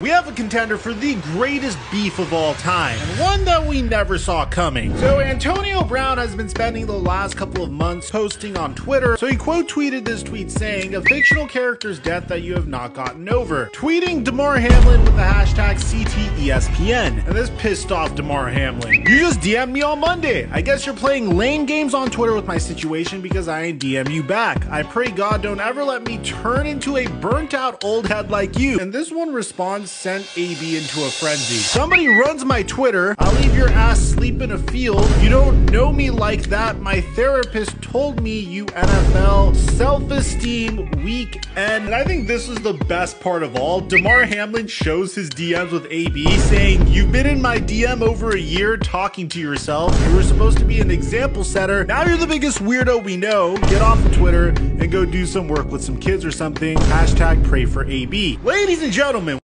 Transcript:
We have a contender for the greatest beef of all time, and one that we never saw coming. So Antonio Brown has been spending the last couple of months posting on Twitter, so he quote tweeted this tweet saying, a fictional character's death that you have not gotten over, tweeting Damar Hamlin with the hashtag CTESPN, and this pissed off Damar Hamlin. You just DM'd me on Monday. I guess you're playing lame games on Twitter with my situation because I ain't DM you back. I pray God don't ever let me turn into a burnt out old head like you. And this one responds sent AB into a frenzy. Somebody runs my Twitter. I'll leave your ass sleep in a field. You don't know me like that. My therapist told me you NFL self-esteem weak and I think this is the best part of all. Damar Hamlin shows his DMs with AB saying, you've been in my DM over a year talking to yourself. You were supposed to be an example setter. Now you're the biggest weirdo we know. Get off of Twitter and go do some work with some kids or something. Hashtag pray for AB. Ladies and gentlemen,